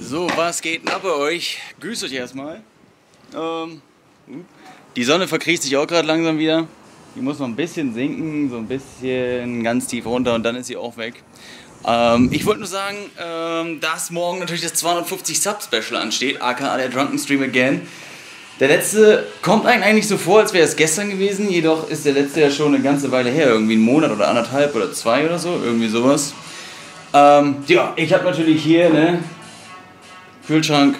So, was geht denn ab bei euch? Grüßt euch erstmal. Ähm, die Sonne verkriecht sich auch gerade langsam wieder. Die muss noch ein bisschen sinken, so ein bisschen ganz tief runter und dann ist sie auch weg. Ähm, ich wollte nur sagen, ähm, dass morgen natürlich das 250 Sub Special ansteht, aka der Drunken Stream Again. Der letzte kommt eigentlich so vor, als wäre es gestern gewesen, jedoch ist der letzte ja schon eine ganze Weile her, irgendwie einen Monat oder anderthalb oder zwei oder so, irgendwie sowas. Ähm, ja, ich habe natürlich hier, ne, Kühlschrank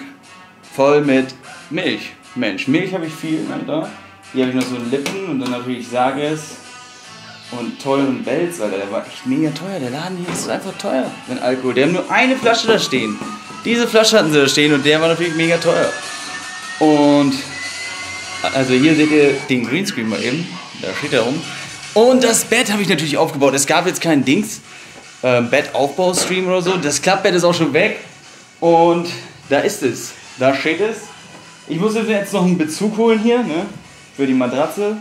voll mit Milch. Mensch, Milch habe ich viel ne, da. Hier habe ich noch so Lippen und dann natürlich Sages und teuren Belz, Alter. Der war echt mega teuer. Der Laden hier ist einfach teuer mit Alkohol. Die haben nur eine Flasche da stehen. Diese Flasche hatten sie da stehen und der war natürlich mega teuer. Und also hier seht ihr den Greenscreen mal eben. Da steht er rum. Und das Bett habe ich natürlich aufgebaut. Es gab jetzt keinen Dings. Äh, Bettaufbaustream oder so. Das Klappbett ist auch schon weg. Und da ist es. Da steht es. Ich muss jetzt noch einen Bezug holen hier, ne? Für die Matratze,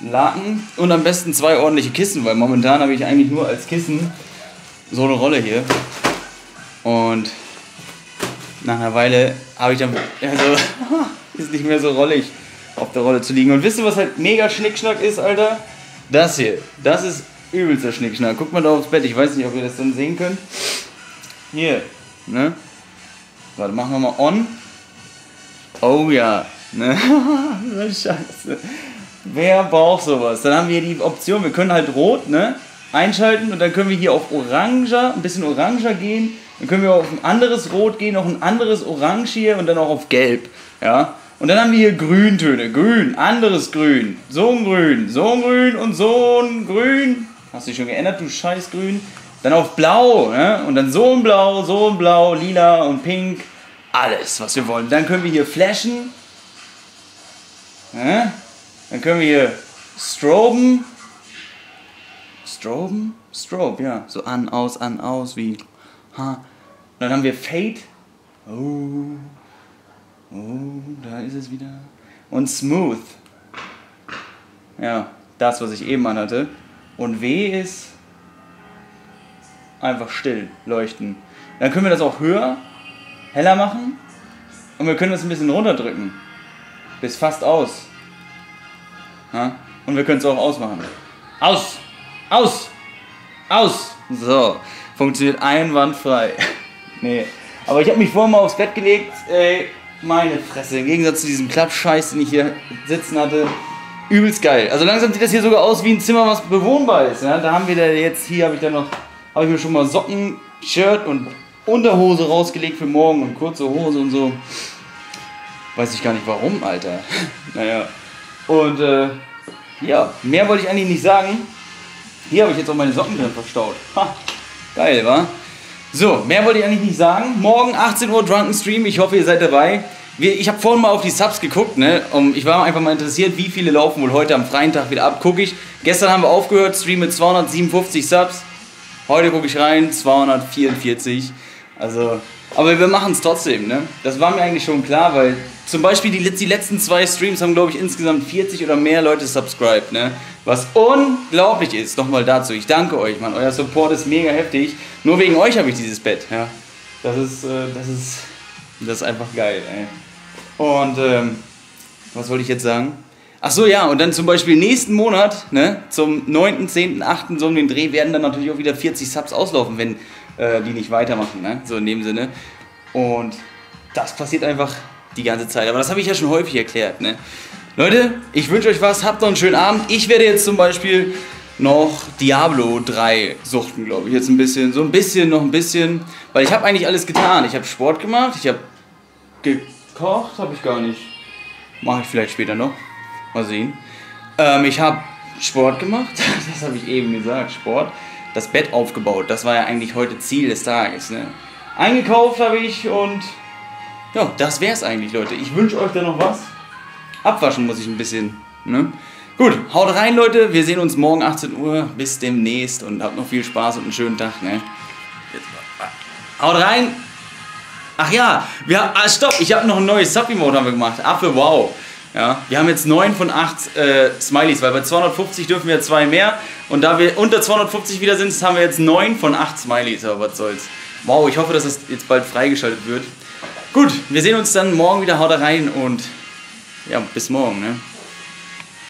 Laken und am besten zwei ordentliche Kissen, weil momentan habe ich eigentlich nur als Kissen so eine Rolle hier. Und nach einer Weile habe ich dann, also, ist nicht mehr so rollig auf der Rolle zu liegen. Und wisst ihr, was halt mega Schnickschnack ist, Alter? Das hier. Das ist übelster Schnickschnack. Guckt mal da aufs Bett. Ich weiß nicht, ob ihr das dann sehen könnt. Hier, ne? Warte, machen wir mal on. Oh ja. Ne? Scheiße. Wer braucht sowas? Dann haben wir die Option, wir können halt rot ne, einschalten und dann können wir hier auf oranger, ein bisschen oranger gehen. Dann können wir auf ein anderes Rot gehen, noch ein anderes Orange hier und dann auch auf Gelb. Ja? Und dann haben wir hier Grüntöne. Grün, anderes Grün, so ein Grün, so ein Grün und so ein Grün. Hast du dich schon geändert, du scheiß Grün? Dann auf Blau, ne? Und dann so ein Blau, so ein Blau, Lila und Pink. Alles, was wir wollen. Dann können wir hier flashen. Ne? Dann können wir hier stroben. Stroben? Strobe, ja. So an, aus, an, aus, wie. Ha. Dann haben wir Fade. Oh. Oh, da ist es wieder. Und Smooth. Ja, das, was ich eben anhatte. Und W ist einfach still leuchten. Dann können wir das auch höher, heller machen und wir können das ein bisschen runterdrücken. Bis fast aus. Ja? Und wir können es auch ausmachen. Aus! Aus! Aus! So, funktioniert einwandfrei. nee, aber ich habe mich vorhin mal aufs Bett gelegt. Ey, meine Fresse, im Gegensatz zu diesem Klappscheiß, den ich hier sitzen hatte. Übelst geil. Also langsam sieht das hier sogar aus wie ein Zimmer, was bewohnbar ist. Ja? Da haben wir da jetzt, hier habe ich dann noch habe ich mir schon mal Socken, Shirt und Unterhose rausgelegt für morgen und kurze Hose und so. Weiß ich gar nicht warum, Alter. naja. Und äh, ja, mehr wollte ich eigentlich nicht sagen. Hier habe ich jetzt auch meine Socken drin verstaut. Ha, geil, wa? So, mehr wollte ich eigentlich nicht sagen. Morgen 18 Uhr Drunken Stream. Ich hoffe, ihr seid dabei. Ich habe vorhin mal auf die Subs geguckt, ne? Um, ich war einfach mal interessiert, wie viele laufen wohl heute am freien Tag wieder ab. Gucke ich. Gestern haben wir aufgehört, Stream mit 257 Subs. Heute gucke ich rein, 244. Also, aber wir machen es trotzdem, ne? Das war mir eigentlich schon klar, weil zum Beispiel die, die letzten zwei Streams haben, glaube ich, insgesamt 40 oder mehr Leute subscribed, ne? Was unglaublich ist. Nochmal dazu. Ich danke euch, Mann. Euer Support ist mega heftig. Nur wegen euch habe ich dieses Bett, ja? Das ist, äh, das ist, das ist einfach geil, ey. Und, ähm, was wollte ich jetzt sagen? Ach so, ja, und dann zum Beispiel nächsten Monat, ne, zum 9., 10., 8. so um den Dreh werden dann natürlich auch wieder 40 Subs auslaufen, wenn äh, die nicht weitermachen, ne, so in dem Sinne. Und das passiert einfach die ganze Zeit. Aber das habe ich ja schon häufig erklärt, ne. Leute, ich wünsche euch was, habt noch einen schönen Abend. Ich werde jetzt zum Beispiel noch Diablo 3 suchten, glaube ich, jetzt ein bisschen, so ein bisschen, noch ein bisschen, weil ich habe eigentlich alles getan. Ich habe Sport gemacht, ich habe gekocht, habe ich gar nicht. Mache ich vielleicht später noch. Mal sehen. Ähm, ich habe Sport gemacht, das habe ich eben gesagt, Sport. Das Bett aufgebaut, das war ja eigentlich heute Ziel des Tages. Ne? Eingekauft habe ich und ja, das wäre es eigentlich, Leute. Ich wünsche euch da noch was. Abwaschen muss ich ein bisschen. Ne? Gut, haut rein, Leute. Wir sehen uns morgen 18 Uhr. Bis demnächst und habt noch viel Spaß und einen schönen Tag. Ne? Haut rein. Ach ja, wir, ah, stopp, ich habe noch ein neues Sub-Emote gemacht. Affe, wow. Ja, wir haben jetzt 9 von 8 äh, Smileys, weil bei 250 dürfen wir zwei mehr. Und da wir unter 250 wieder sind, haben wir jetzt 9 von 8 Smileys, aber was soll's. Wow, ich hoffe, dass es jetzt bald freigeschaltet wird. Gut, wir sehen uns dann morgen wieder. Haut rein und ja, bis morgen. Ne?